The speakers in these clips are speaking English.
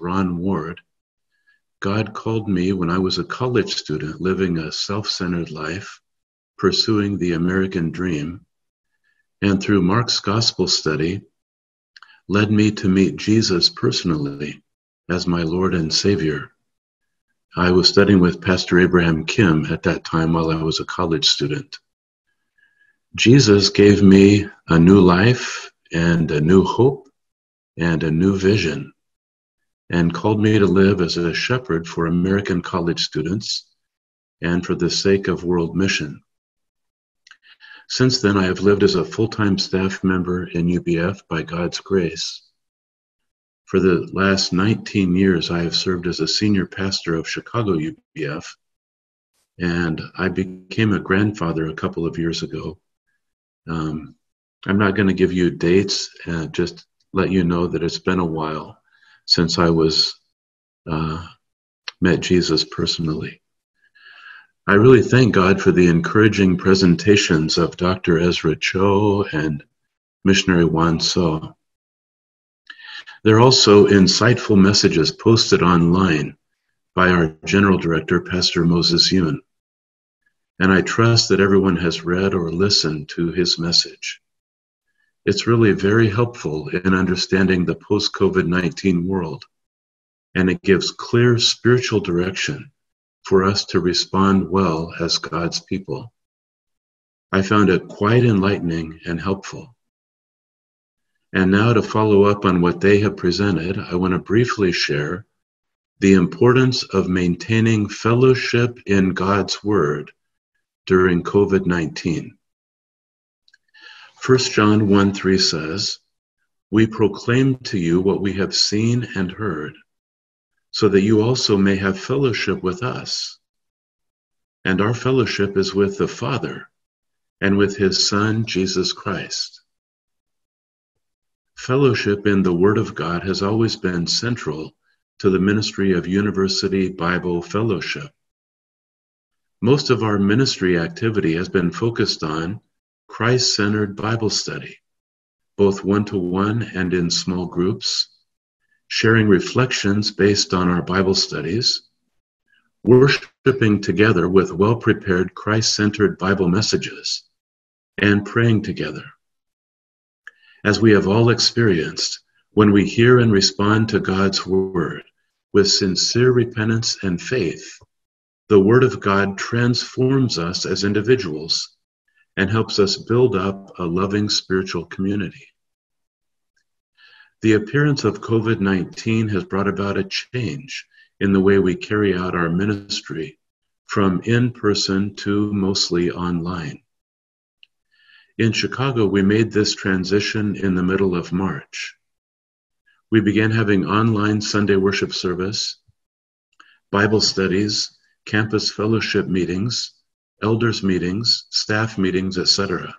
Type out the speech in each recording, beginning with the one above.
Ron Ward. God called me when I was a college student living a self centered life, pursuing the American dream, and through Mark's gospel study, led me to meet Jesus personally as my Lord and Savior. I was studying with Pastor Abraham Kim at that time while I was a college student. Jesus gave me a new life and a new hope and a new vision and called me to live as a shepherd for American college students and for the sake of world mission. Since then, I have lived as a full time staff member in UBF by God's grace. For the last 19 years, I have served as a senior pastor of Chicago UBF, and I became a grandfather a couple of years ago. Um, I'm not going to give you dates, uh, just let you know that it's been a while since I was uh, met Jesus personally. I really thank God for the encouraging presentations of Dr. Ezra Cho and Missionary Wan So. There are also insightful messages posted online by our General Director, Pastor Moses Yoon. And I trust that everyone has read or listened to his message. It's really very helpful in understanding the post COVID 19 world, and it gives clear spiritual direction for us to respond well as God's people. I found it quite enlightening and helpful. And now, to follow up on what they have presented, I want to briefly share the importance of maintaining fellowship in God's Word during COVID 19. 1 John 1 3 says, We proclaim to you what we have seen and heard, so that you also may have fellowship with us. And our fellowship is with the Father and with his Son, Jesus Christ. Fellowship in the Word of God has always been central to the ministry of University Bible Fellowship. Most of our ministry activity has been focused on Christ centered Bible study, both one to one and in small groups, sharing reflections based on our Bible studies, worshiping together with well prepared Christ centered Bible messages, and praying together. As we have all experienced, when we hear and respond to God's word with sincere repentance and faith, the word of God transforms us as individuals and helps us build up a loving spiritual community. The appearance of COVID 19 has brought about a change in the way we carry out our ministry from in person to mostly online. In Chicago, we made this transition in the middle of March. We began having online Sunday worship service, Bible studies, campus fellowship meetings, elders meetings, staff meetings, etc.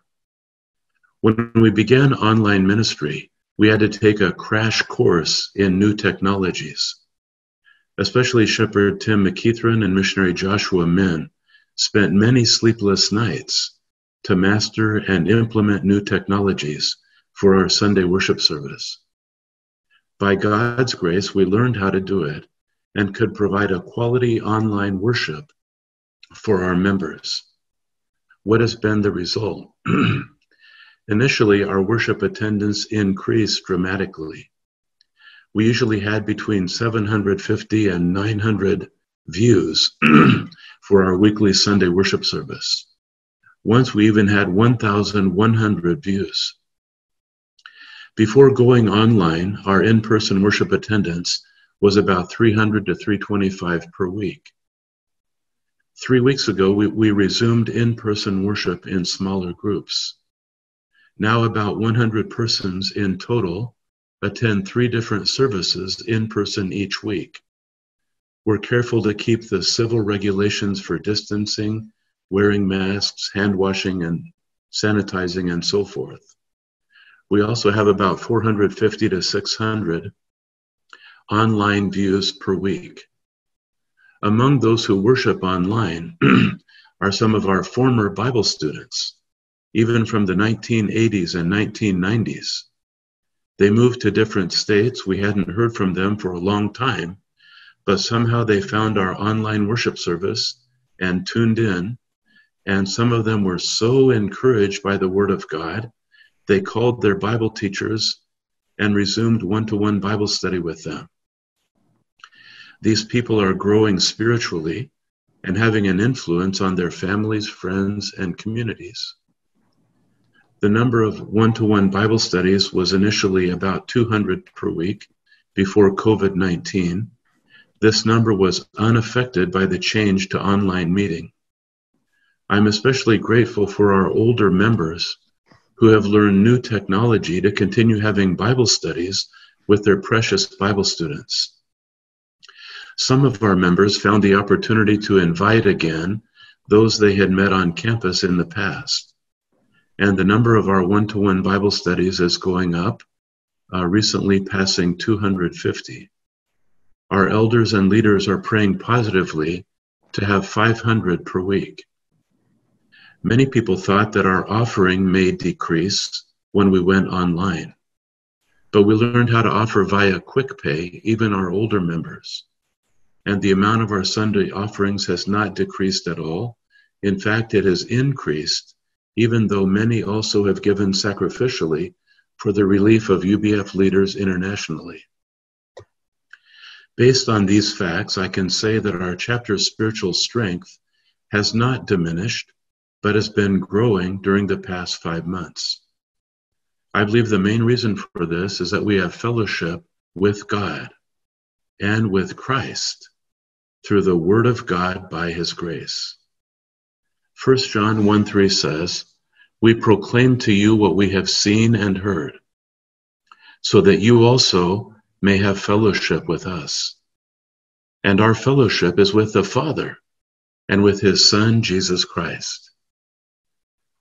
When we began online ministry, we had to take a crash course in new technologies. Especially Shepherd Tim McKeithron and missionary Joshua Min spent many sleepless nights to master and implement new technologies for our Sunday worship service. By God's grace, we learned how to do it and could provide a quality online worship for our members. What has been the result? Initially, our worship attendance increased dramatically. We usually had between 750 and 900 views for our weekly Sunday worship service. Once we even had 1,100 views. Before going online, our in person worship attendance was about 300 to 325 per week. Three weeks ago, we, we resumed in person worship in smaller groups. Now, about 100 persons in total attend three different services in person each week. We're careful to keep the civil regulations for distancing, wearing masks, hand washing, and sanitizing, and so forth. We also have about 450 to 600 online views per week. Among those who worship online are some of our former Bible students, even from the 1980s and 1990s. They moved to different states. We hadn't heard from them for a long time, but somehow they found our online worship service and tuned in. And some of them were so encouraged by the Word of God, they called their Bible teachers and resumed one to one Bible study with them. These people are growing spiritually and having an influence on their families, friends, and communities. The number of one to one Bible studies was initially about 200 per week before COVID 19. This number was unaffected by the change to online meeting. I'm especially grateful for our older members who have learned new technology to continue having Bible studies with their precious Bible students. Some of our members found the opportunity to invite again those they had met on campus in the past. And the number of our one to one Bible studies is going up, uh, recently passing 250. Our elders and leaders are praying positively to have 500 per week. Many people thought that our offering may decrease when we went online, but we learned how to offer via QuickPay, even our older members and the amount of our Sunday offerings has not decreased at all. In fact, it has increased, even though many also have given sacrificially for the relief of UBF leaders internationally. Based on these facts, I can say that our chapter's spiritual strength has not diminished, but has been growing during the past five months. I believe the main reason for this is that we have fellowship with God and with Christ through the Word of God by His grace. 1 John 1 3 says, We proclaim to you what we have seen and heard, so that you also may have fellowship with us. And our fellowship is with the Father and with His Son, Jesus Christ.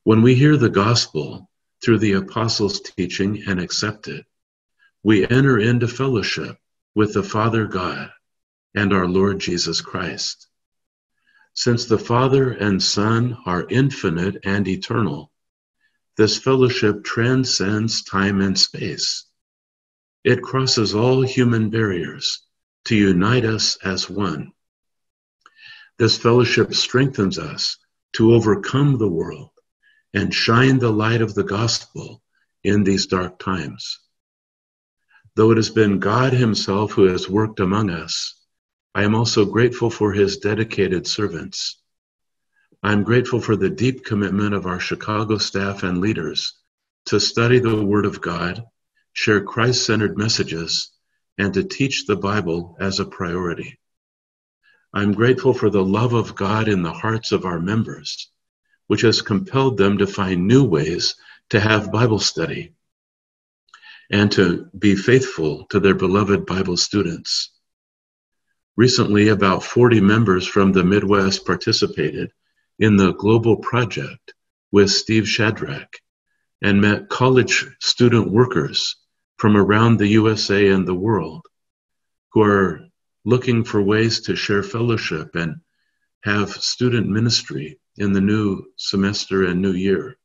When we hear the gospel through the apostles' teaching and accept it, we enter into fellowship with the Father God and our Lord Jesus Christ. Since the Father and Son are infinite and eternal, this fellowship transcends time and space. It crosses all human barriers to unite us as one. This fellowship strengthens us to overcome the world and shine the light of the gospel in these dark times. Though it has been God Himself who has worked among us, I am also grateful for his dedicated servants. I am grateful for the deep commitment of our Chicago staff and leaders to study the Word of God, share Christ centered messages, and to teach the Bible as a priority. I'm grateful for the love of God in the hearts of our members, which has compelled them to find new ways to have Bible study and to be faithful to their beloved Bible students. Recently, about 40 members from the Midwest participated in the Global Project with Steve Shadrach and met college student workers from around the USA and the world who are looking for ways to share fellowship and have student ministry in the new semester and new year.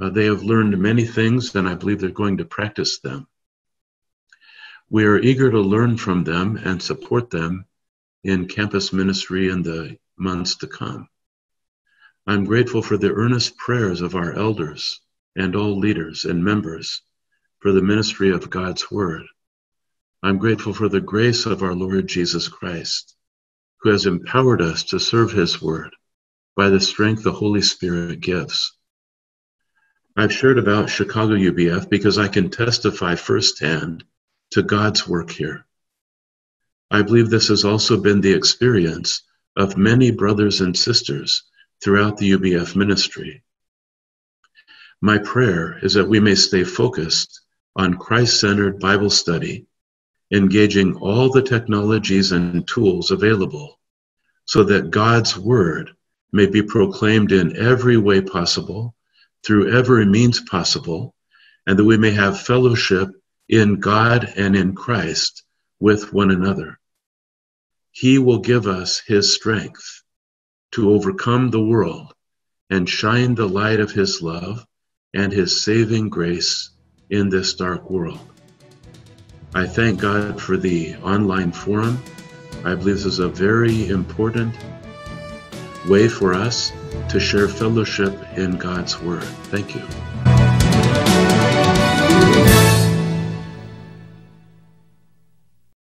Uh, they have learned many things, and I believe they're going to practice them. We are eager to learn from them and support them in campus ministry in the months to come. I'm grateful for the earnest prayers of our elders and all leaders and members for the ministry of God's Word. I'm grateful for the grace of our Lord Jesus Christ, who has empowered us to serve His Word by the strength the Holy Spirit gives. I've shared about Chicago UBF because I can testify firsthand to God's work here. I believe this has also been the experience of many brothers and sisters throughout the UBF ministry. My prayer is that we may stay focused on Christ centered Bible study, engaging all the technologies and tools available so that God's Word may be proclaimed in every way possible, through every means possible, and that we may have fellowship in God and in Christ with one another. He will give us his strength to overcome the world and shine the light of his love and his saving grace in this dark world. I thank God for the online forum. I believe this is a very important way for us to share fellowship in God's Word. Thank you.